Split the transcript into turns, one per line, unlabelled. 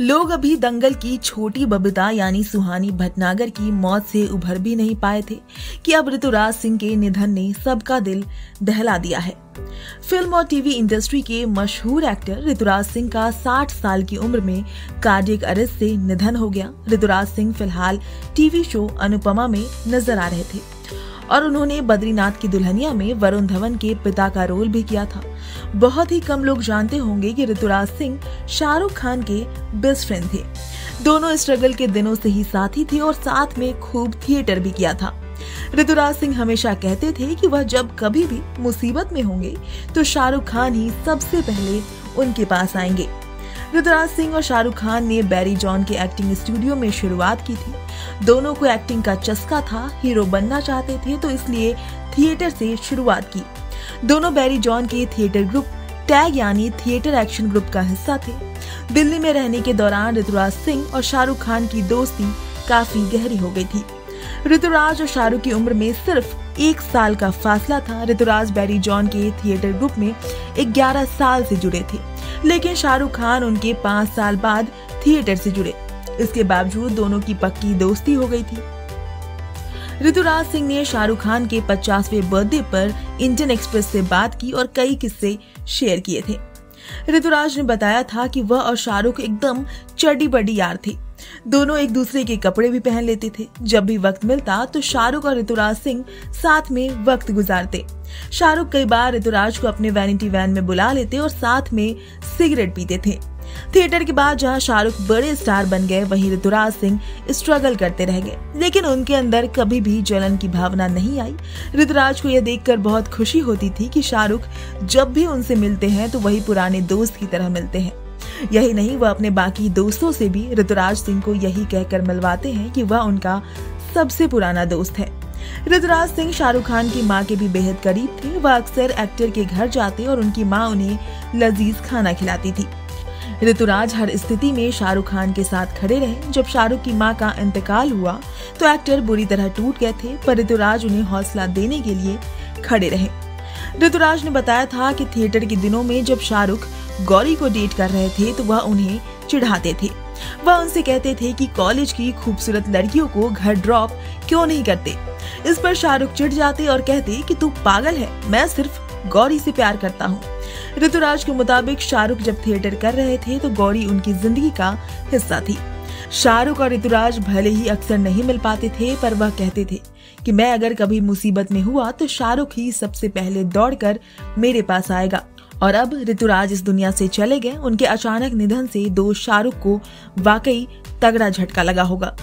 लोग अभी दंगल की छोटी बबीता यानी सुहानी भटनागर की मौत से उभर भी नहीं पाए थे कि अब ऋतुराज सिंह के निधन ने सबका दिल दहला दिया है। फ़िल्म और टीवी इंडस्ट्री के मशहूर एक्टर ऋतुराज सिंह का 60 साल की उम्र में कार्डियक अरेस्ट से निधन हो गया। ऋतुराज सिंह फ़िलहाल टीवी शो अनुपमा में नज़र आ रहे थे। और उन्होंने बद्रीनाथ की दुल्हनिया में वरुण धवन के पिता का रोल भी किया था। बहुत ही कम लोग जानते होंगे कि ऋतुराज सिंह शाहरुख खान के बेस्ट फ्रेंड थे। दोनों स्ट्रगल के दिनों से ही साथी थे और साथ में खूब थिएटर भी किया था। ऋतुराज सिंह हमेशा कहते थे कि वह जब कभी भी मुसीबत में होंगे तो शाहरुख खान ही सबसे पहले उनके पास आएँगे। ऋतुराज सिंह और शाहरुख खान ने बैरी जॉन के एक्टिंग स्टूडियो में शुरुआत की थी। दोनों को एक्टिंग का चस्का था, हीरो बनना चाहते थे तो इसलिए थिएटर से शुरुआत की। दोनों बैरी जॉन के थिएटर ग्रुप, टैग यानी थिएटर एक्शन ग्रुप का हिस्सा थे। दिल्ली में रहने के दौरान ऋतुराज सिंह और शाहरुख खान की दोस्ती काफ़ी गहरी हो गई थी। ऋतुराज और शाहरुख की उम्र में सिर्फ़ एक साल का फासला था। ऋतुराज बैरी जॉन के थिएटर ग्रुप में 11 साल से जुड़े थे। लेकिन शाहरुख खान उनके पाँच साल बाद थिएटर से जुड़े। इसके बावजूद दोनों की पक्की दोस्ती हो गई थी। ऋतुराज सिंह ने शाहरुख खान के पचासवें बर्थडे पर इंडियन एक्सप्रेस से बात की और कई किस्से शेयर किए थे। ऋतुराज ने बताया था कि वह और शाहरुख एकदम चड्डी बडी यार थी। दोनों एक दूसरे के कपड़े भी पहन लेते थे। जब भी वक्त मिलता तो शाहरुख और ऋतुराज सिंह साथ में वक्त गुजारते। शाहरुख कई बार ऋतुराज को अपने वैनिटी वैन में बुला लेते और साथ में सिगरेट पीते थे। थिएटर के बाद जहाँ शाहरुख बड़े स्टार बन गए, वहीं ऋतुराज सिंह स्ट्रगल करते रह गए। लेकिन उनके अंदर कभी भी जलन की भावना नहीं आई। ऋतुराज को यह देखकर बहुत खुशी होती थी कि शाहरुख जब भी उनसे मिलते हैं तो वही पुराने दोस्त की तरह मिलते हैं। यही नहीं, वह अपने बाकी दोस्तों से भी ऋतुराज सिंह को यही कहकर मिलवाते हैं कि वह उनका सबसे पुराना दोस्त है। ऋतुराज सिंह शाहरुख खान की माँ के भी बेहद करीब थे। वह अक्सर एक्टर के घर जाते और उनकी माँ उन्हें लजीज खाना खिलाती थी। ऋतुराज हर स्थिति में शाहरुख खान के साथ खड़े रहे। जब शाहरुख की माँ का इंतकाल हुआ तो एक्टर बुरी तरह टूट गए थे, पर ऋतुराज उन्हें हौसला देने के लिए खड़े रहे। ऋतुराज ने बताया था कि थिएटर के दिनों में जब शाहरुख गौरी को डेट कर रहे थे तो वह उन्हें चिढ़ाते थे। वह उनसे कहते थे कि कॉलेज की खूबसूरत लड़कियों को घर ड्रॉप क्यों नहीं करते? इस पर शाहरुख चिढ़ जाते और कहते कि, तू पागल है, मैं सिर्फ़ गौरी से प्यार करता हूँ। ऋतुराज के मुताबिक शाहरुख जब थिएटर कर रहे थे तो गौरी उनकी ज़िंदगी का हिस्सा थी। शाहरुख और ऋतुराज भले ही अक्सर नहीं मिल पाते थे, पर वह कहते थे कि मैं अगर कभी मुसीबत में हुआ तो शाहरुख ही सबसे पहले दौड़कर मेरे पास आएगा। और अब ऋतुराज इस दुनिया से चले गए, उनके अचानक निधन से दो शाहरुख को वाकई तगड़ा झटका लगा होगा।